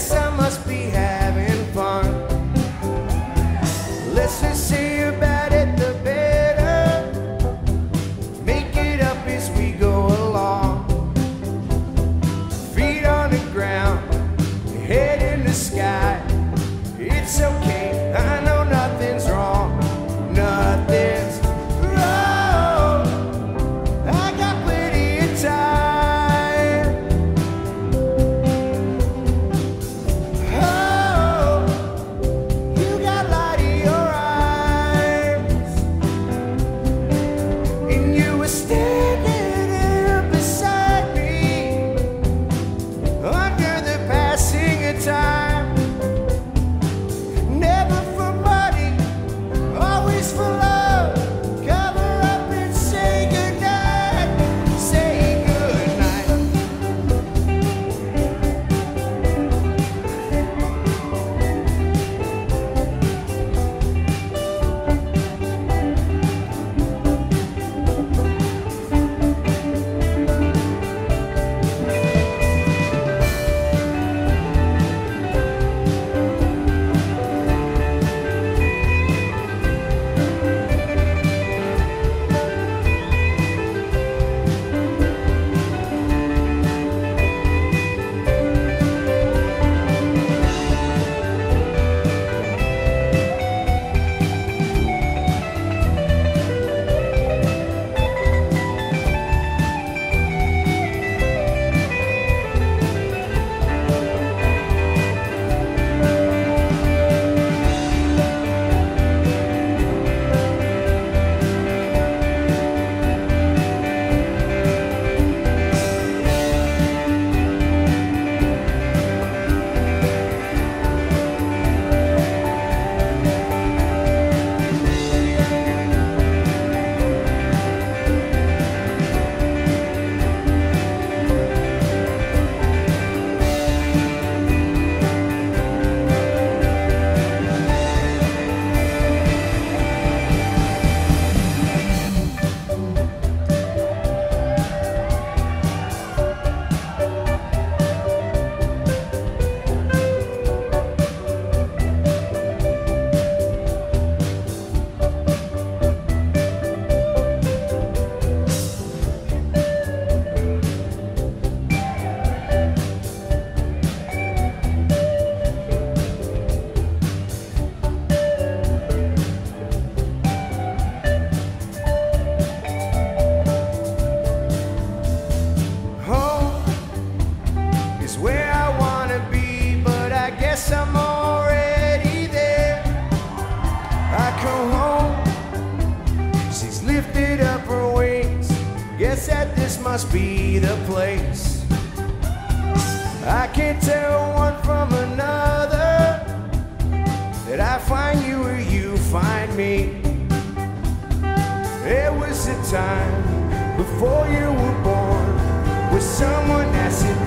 yes, Guess that this must be the place. I can't tell one from another that I find you or you find me. There was a time before you were born with someone that said